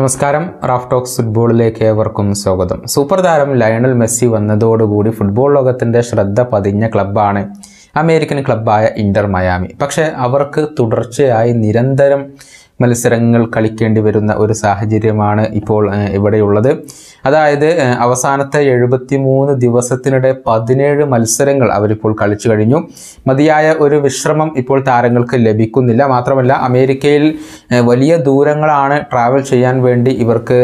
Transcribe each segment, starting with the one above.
നമസ്കാരം. Raf talks ഫുട്ബോളിലേക്ക് ഏവർക്കും സ്വാഗതം. സൂപ്പർ താരം ലയണൽ മെസ്സി വന്നതോടുകൂടി ഫുട്ബോൾ ലോകത്തിന്റെ ശ്രദ്ധ പതിഞ്ഞ ക്ലബ്ബാണ് അമേരിക്കൻ ക്ലബ്ബായ ഇന്റർ മയാമി. പക്ഷേ അവർക്ക് തുടർച്ചയായി നിരന്തരം മത്സരങ്ങൾ കളിക്കേണ്ടി വരുന്ന ഒരു സാഹചര്യമാണ് ഇപ്പോൾ ഇവിടെയുള്ളത്. അതായത് അവസാനത്തെ എഴുപത്തി മൂന്ന് ദിവസത്തിനിടെ പതിനേഴ് മത്സരങ്ങൾ അവരിപ്പോൾ കളിച്ചു കഴിഞ്ഞു. മതിയായ ഒരു വിശ്രമം ഇപ്പോൾ താരങ്ങൾക്ക് ലഭിക്കുന്നില്ല. മാത്രമല്ല അമേരിക്കയിൽ വലിയ ദൂരങ്ങളാണ് ട്രാവൽ ചെയ്യാൻ വേണ്ടി ഇവർക്ക്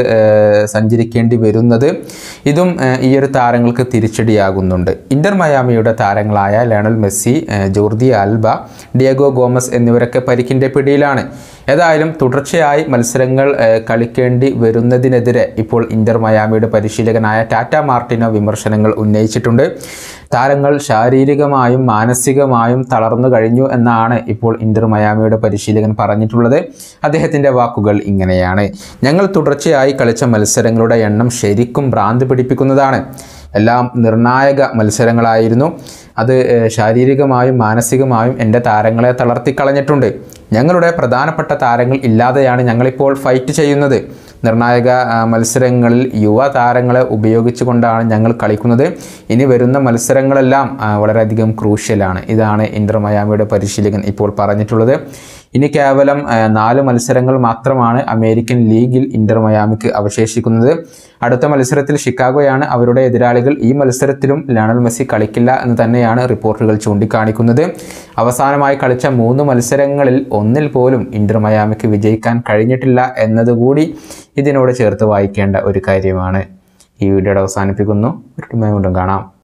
സഞ്ചരിക്കേണ്ടി വരുന്നത്. ഇതും ഈ ഒരു താരങ്ങൾക്ക് തിരിച്ചടിയാകുന്നുണ്ട്. ഇന്റർ മയാമിയുടെ താരങ്ങളായ Lionel Messi Jordi Alba Diego Gomez എന്നിവരൊക്കെ പരിക്കിന്റെ പിടിയിലാണ്. ഏതായാലും തുടർച്ചയായി മത്സരങ്ങൾ കളിക്കേണ്ടി വരുന്നതിനെതിരെ ഇപ്പോൾ ഇന്റർ മയാമിയുടെ പരിശീലകനായ ടാറ്റ മാർട്ടിനോ വിമർശനങ്ങൾ ഉന്നയിച്ചിട്ടുണ്ട്. താരങ്ങൾ ശാരീരികമായും മാനസികമായും തളർന്നു കഴിഞ്ഞു എന്നാണ് ഇപ്പോൾ ഇന്റർ മയാമിയുടെ പരിശീലകൻ പറഞ്ഞിട്ടുള്ളത്. അദ്ദേഹത്തിന്റെ വാക്കുകൾ ഇങ്ങനെയാണ്. ഞങ്ങൾ തുടർച്ചയായി കളിച്ച മത്സരങ്ങളുടെ എണ്ണം ശരിക്കും ഭ്രാന്ത് പിടിപ്പിക്കുന്നതാണ്. എല്ലാം നിർണായക മത്സരങ്ങളായിരുന്നു. അത് ശാരീരികമായും മാനസികമായും എന്റെ താരങ്ങളെ തളർത്തിക്കളഞ്ഞിട്ടുണ്ട്. ഞങ്ങളുടെ പ്രധാനപ്പെട്ട താരങ്ങൾ ഇല്ലാതെയാണ് ഞങ്ങളിപ്പോൾ ഫൈറ്റ് ചെയ്യുന്നത്. നിർണായക മത്സരങ്ങളിൽ യുവ താരങ്ങളെ ഉപയോഗിച്ചുകൊണ്ടാണ് ഞങ്ങൾ കളിക്കുന്നത്. ഇനി വരുന്ന മത്സരങ്ങളെല്ലാം വളരെയധികം ക്രൂഷ്യലാണ് ഇതാണ് ഇന്റർ മയാമിയുടെ പരിശീലകൻ ഇപ്പോൾ പറഞ്ഞിട്ടുള്ളത്. ഇനി കേവലം നാല് മത്സരങ്ങൾ മാത്രമാണ് അമേരിക്കൻ ലീഗിൽ ഇന്റർ മയാമിക്ക് അവശേഷിക്കുന്നത്. അടുത്ത മത്സരത്തിൽ ഷിക്കാഗോയാണ് അവരുടെ എതിരാളികൾ. ഈ മത്സരത്തിലും ലയണൽ മെസ്സി കളിക്കില്ല എന്ന് തന്നെയാണ് റിപ്പോർട്ടുകൾ ചൂണ്ടിക്കാണിക്കുന്നത്. അവസാനമായി കളിച്ച മൂന്ന് മത്സരങ്ങളിൽ ഒന്നിൽ പോലും ഇന്റർ മയാമിക്ക് വിജയിക്കാൻ കഴിഞ്ഞിട്ടില്ല എന്നതുകൂടി ഇതിനോട് ചേർത്ത് വായിക്കേണ്ട ഒരു കാര്യമാണ്. ഈ വീഡിയോയുടെ അവസാനിപ്പിക്കുന്നു. ഒരു കാണാം.